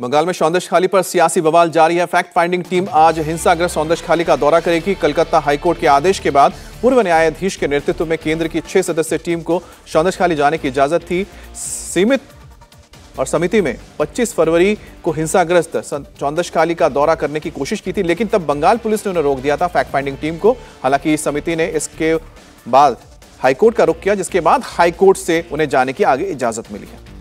बंगाल में सौंदर्श खाली पर सियासी बवाल जारी है। फैक्ट फाइंडिंग टीम आज हिंसाग्रस्त सौंदर्श खाली का दौरा करेगी। कलकत्ता हाईकोर्ट के आदेश के बाद पूर्व न्यायाधीश के नेतृत्व में केंद्र की छह सदस्यीय टीम को सौंदर्श खाली जाने की इजाज़त थी। सीमित और समिति में 25 फरवरी को हिंसाग्रस्त चौंदश खाली का दौरा करने की कोशिश की थी, लेकिन तब बंगाल पुलिस ने उन्हें रोक दिया था फैक्ट फाइंडिंग टीम को। हालाँकि इस समिति ने इसके बाद हाईकोर्ट का रुख किया, जिसके बाद हाईकोर्ट से उन्हें जाने की आगे इजाज़त मिली है।